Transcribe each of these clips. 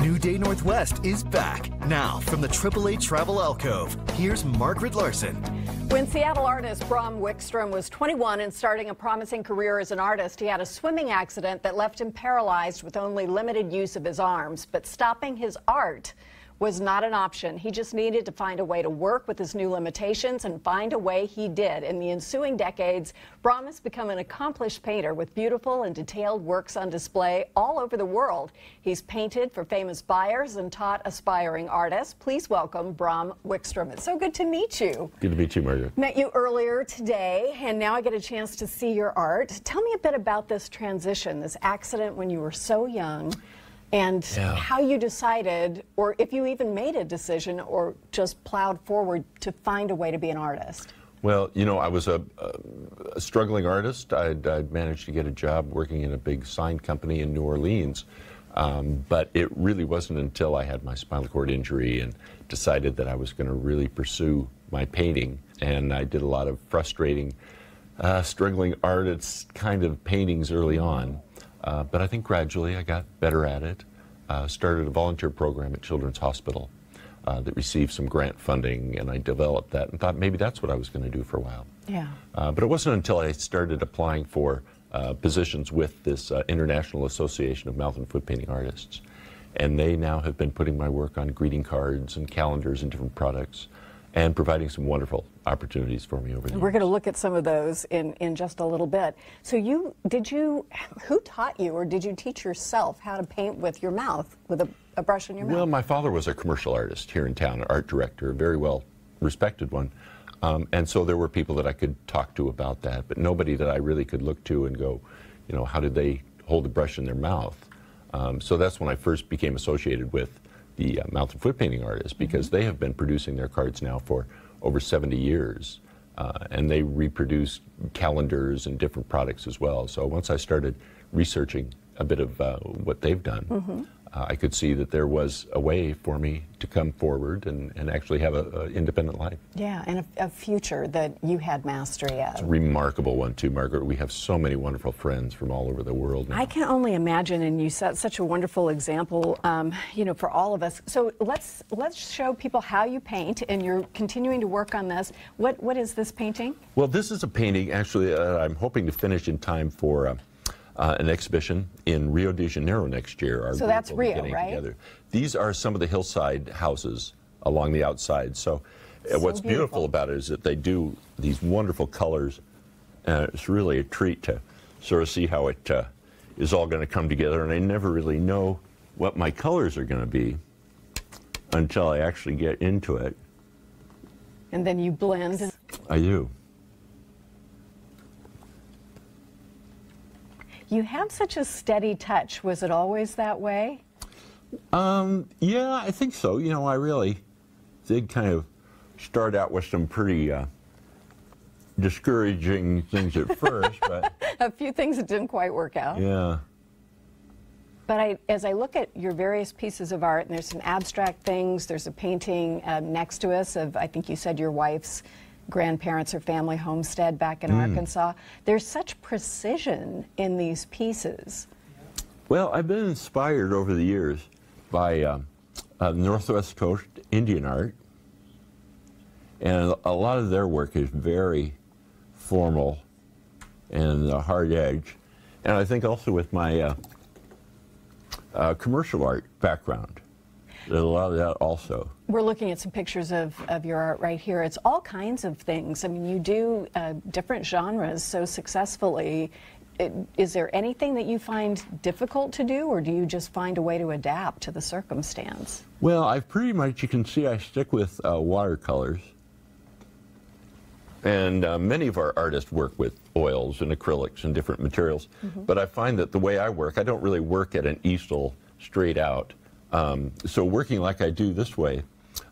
New Day Northwest is back. Now, from the AAA Travel Alcove, here's Margaret Larson. When Seattle artist Bram Wickstrom was 21 and starting a promising career as an artist, he had a swimming accident that left him paralyzed with only limited use of his arms. But stopping his art was not an option. He just needed to find a way to work with his new limitations and find a way he did. In the ensuing decades, Bram has become an accomplished painter with beautiful and detailed works on display all over the world. He's painted for famous buyers and taught aspiring artists. Please welcome Bram Wickstrom. It's so good to meet you. Good to meet you, Margaret. Met you earlier today, and now I get a chance to see your art. Tell me a bit about this transition, this accident when you were so young and yeah. how you decided, or if you even made a decision or just plowed forward to find a way to be an artist. Well, you know, I was a, a struggling artist. I'd, I'd, managed to get a job working in a big sign company in New Orleans. Um, but it really wasn't until I had my spinal cord injury and decided that I was going to really pursue my painting. And I did a lot of frustrating, uh, struggling artist kind of paintings early on. Uh, but I think gradually I got better at it. Uh, started a volunteer program at Children's Hospital uh, that received some grant funding, and I developed that and thought maybe that's what I was going to do for a while. Yeah. Uh, but it wasn't until I started applying for uh, positions with this uh, International Association of Mouth and Foot Painting Artists. And they now have been putting my work on greeting cards and calendars and different products and providing some wonderful opportunities for me over there. We're going to look at some of those in, in just a little bit. So you, did you, who taught you or did you teach yourself how to paint with your mouth, with a, a brush in your mouth? Well, my father was a commercial artist here in town, an art director, a very well respected one. Um, and so there were people that I could talk to about that, but nobody that I really could look to and go, you know, how did they hold a brush in their mouth? Um, so that's when I first became associated with the uh, mouth and foot painting artists because mm -hmm. they have been producing their cards now for over 70 years. Uh, and they reproduce calendars and different products as well. So once I started researching a bit of uh, what they've done, mm -hmm uh, I could see that there was a way for me to come forward and, and actually have an independent life. Yeah, and a, a, future that you had mastery of. It's a remarkable one, too, Margaret. We have so many wonderful friends from all over the world now. I can only imagine, and you set such a wonderful example, um, you know, for all of us. So let's let's show people how you paint, and you're continuing to work on this. What What is this painting? Well, this is a painting, actually, uh, I'm hoping to finish in time for uh, uh, an exhibition in Rio de Janeiro next year. Our so that's Rio, right? Together. These are some of the hillside houses along the outside. So, uh, so what's beautiful. beautiful. about it is that they do these wonderful colors. and it's really a treat to sort of see how it uh, is all going to come together. And I never really know what my colors are going to be until I actually get into it. And then you blend. I do. You have such a steady touch. Was it always that way? Um, yeah, I think so. You know, I really did kind of start out with some pretty uh, discouraging things at first, but a few things that didn't quite work out. Yeah. But I, as I look at your various pieces of art, and there's some abstract things, there's a painting uh, next to us of, I think you said your wife's grandparents or family homestead back in mm. Arkansas. There's such precision in these pieces. Well, I've been inspired over the years by uh, uh, Northwest Coast Indian art, and a lot of their work is very formal and uh, hard edge. And I think also with my uh, uh, commercial art background, there's a lot of that also. We're looking at some pictures of, of your art right here. It's all kinds of things. I mean, you do uh, different genres so successfully. It, is there anything that you find difficult to do, or do you just find a way to adapt to the circumstance? Well, I've pretty much, you can see I stick with uh, watercolors. And uh, many of our artists work with oils and acrylics and different materials. Mm -hmm. But I find that the way I work, I don't really work at an easel straight out. Um, so working like I do this way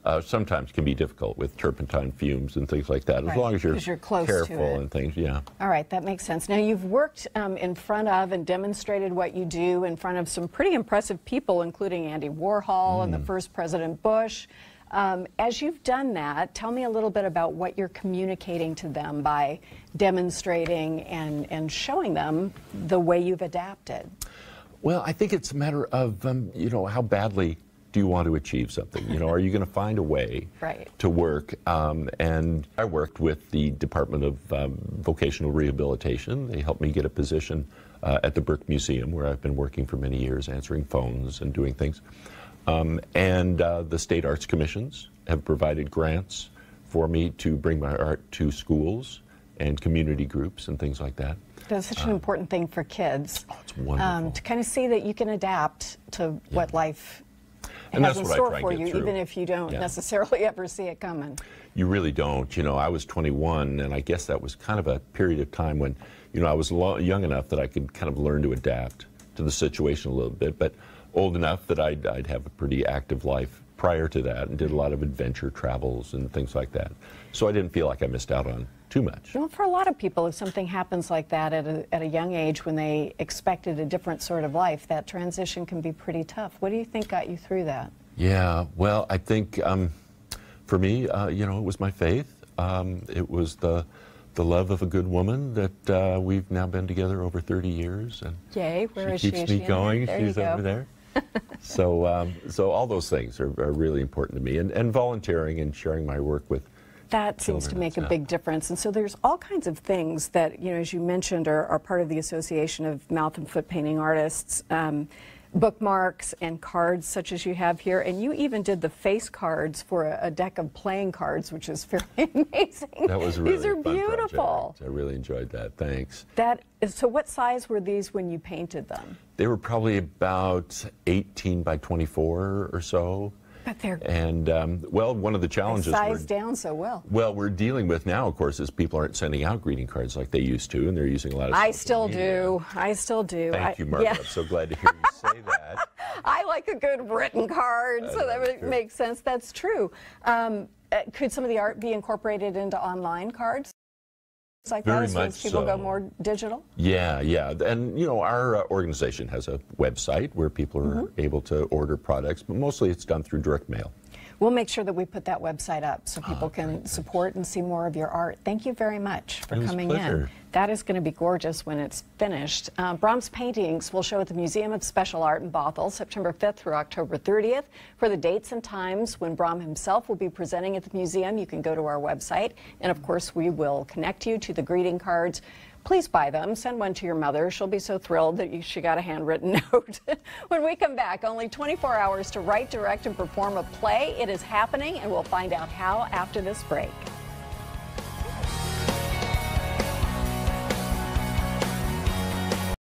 uh, sometimes can be difficult with turpentine fumes and things like that, right. as long as you're, you're close careful and things, yeah. All right, that makes sense. Now, you've worked um, in front of and demonstrated what you do in front of some pretty impressive people, including Andy Warhol mm. and the mm. first President Bush. Um, as you've done that, tell me a little bit about what you're communicating to them by demonstrating and, and showing them the way you've adapted. Well, I think it's a matter of, um, you know, how badly do you want to achieve something? You know, are you going to find a way right. to work? Um, and I worked with the Department of um, Vocational Rehabilitation. They helped me get a position uh, at the Burke Museum, where I've been working for many years, answering phones and doing things. Um, and uh, the state arts commissions have provided grants for me to bring my art to schools and community groups and things like that. That's such an um, important thing for kids. Oh, it's wonderful. Um, to kind of see that you can adapt to yeah. what life and has in store for you, through. even if you don't yeah. necessarily ever see it coming. You really don't. You know, I was 21, and I guess that was kind of a period of time when, you know, I was young enough that I could kind of learn to adapt to the situation a little bit, but old enough that I'd, I'd have a pretty active life prior to that and did a lot of adventure travels and things like that. So I didn't feel like I missed out on too much. Well, for a lot of people, if something happens like that at a, at a young age when they expected a different sort of life, that transition can be pretty tough. What do you think got you through that? Yeah, well, I think um, for me, uh, you know, it was my faith. Um, it was the the love of a good woman that uh, we've now been together over 30 years, and Yay, where she keeps she? me going. There She's over there. so, um, so all those things are, are, really important to me, and, and volunteering and sharing my work with. That seems to make a big difference. And so there's all kinds of things that, you know, as you mentioned, are, are part of the Association of Mouth and Foot Painting Artists. Um, bookmarks and cards such as you have here. And you even did the face cards for a, a deck of playing cards which is fairly amazing. That was really these are beautiful project. i really enjoyed that. Thanks. That is so what size were these when you painted them? They were probably about 18 by 24 or so but they're and um, well, one of the challenges sized down so well. Well, we're dealing with now, of course, is people aren't sending out greeting cards like they used to, and they're using a lot of. I still do. I still do. Thank I, you, Margaret. Yeah. I'm so glad to hear you say that. I like a good written card, uh, so that makes sense. That's true. Um, uh, could some of the art be incorporated into online cards? Like Very much people so. go more digital? Yeah, yeah. And, you know, our uh, organization has a website where people are mm -hmm. able to order products, but mostly it's done through direct mail. We'll make sure that we put that website up so people oh, can support and see more of your art. Thank you very much for coming in. That is going to be gorgeous when it's finished. Uh, Bram's paintings will show at the Museum of Special Art in Bothell September 5th through October 30th. For the dates and times when Bram himself will be presenting at the museum, you can go to our website. And of course, we will connect you to the greeting cards please buy them. Send one to your mother. She'll be so thrilled that you, she got a handwritten note. when we come back, only 24 hours to write, direct, and perform a play. It is happening, and we'll find out how after this break.